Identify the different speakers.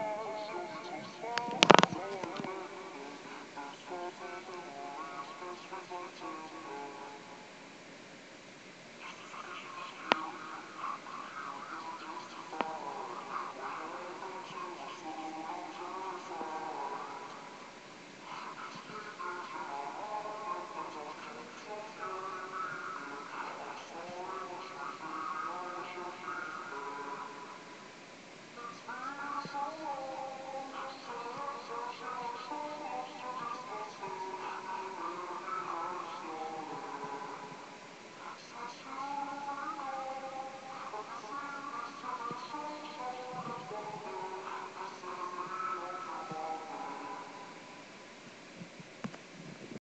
Speaker 1: all